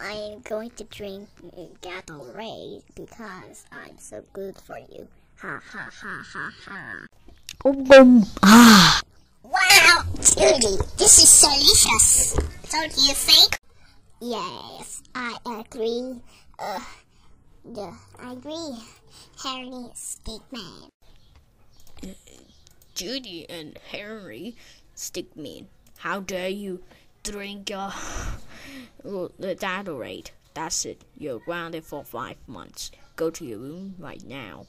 I'm going to drink Gatorade because I'm so good for you. Ha ha ha ha ha. Um, ah. Wow, Judy, this is delicious. Don't you think? Yes, I agree. Uh, yeah, I agree. Harry Stickmin. Judy and Henry Stickmin, how dare you drink your the Gatorade? That's it. You're grounded for five months. Go to your room right now.